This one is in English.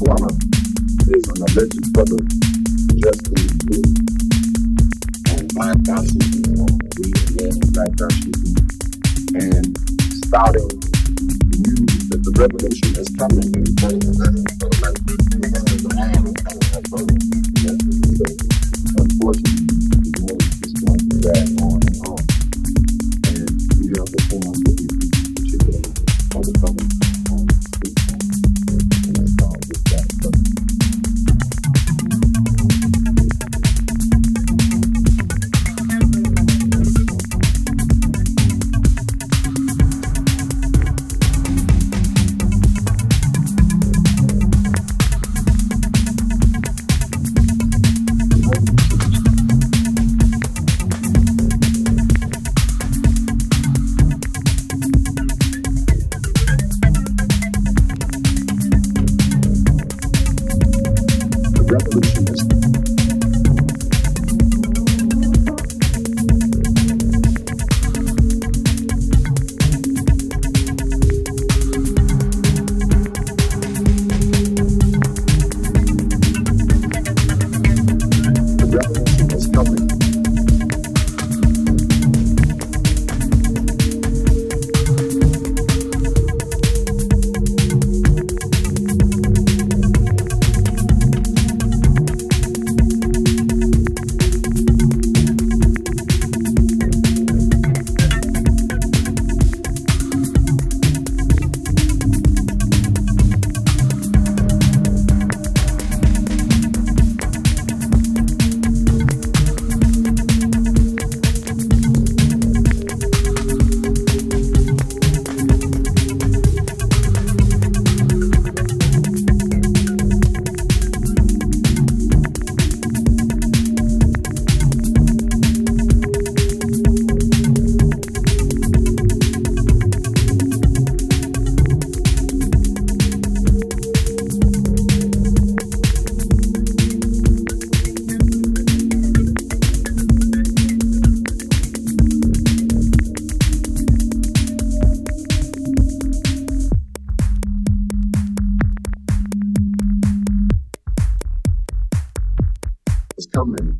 performer is an alleged brother Justin Blue. And black gossiping or we began black and starting the news that the revolution is coming unfortunately coming.